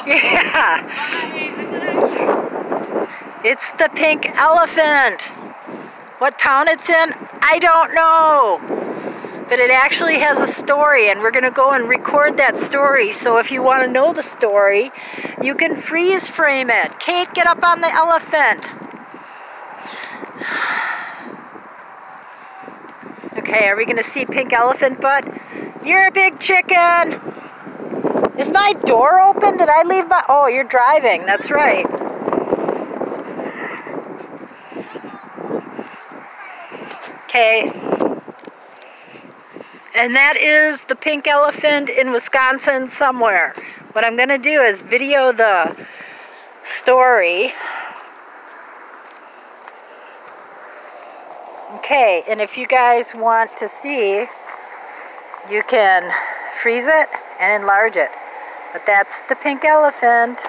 Yeah. It's the pink elephant. What town it's in, I don't know. But it actually has a story and we're gonna go and record that story. So if you wanna know the story, you can freeze frame it. Kate, get up on the elephant. Okay, are we gonna see pink elephant butt? You're a big chicken. Is my door open? Did I leave my, oh, you're driving, that's right. Okay. And that is the pink elephant in Wisconsin somewhere. What I'm gonna do is video the story. Okay, and if you guys want to see, you can freeze it and enlarge it. But that's the pink elephant.